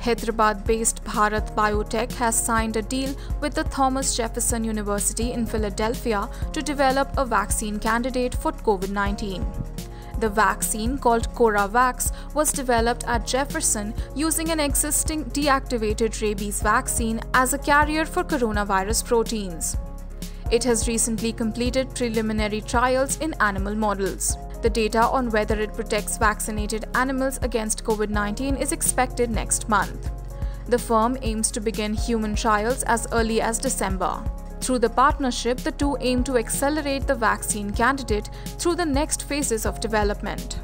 Hyderabad based Bharat Biotech has signed a deal with the Thomas Jefferson University in Philadelphia to develop a vaccine candidate for COVID 19. The vaccine, called CoraVax, was developed at Jefferson using an existing deactivated rabies vaccine as a carrier for coronavirus proteins. It has recently completed preliminary trials in animal models. The data on whether it protects vaccinated animals against COVID 19 is expected next month. The firm aims to begin human trials as early as December. Through the partnership, the two aim to accelerate the vaccine candidate through the next phases of development.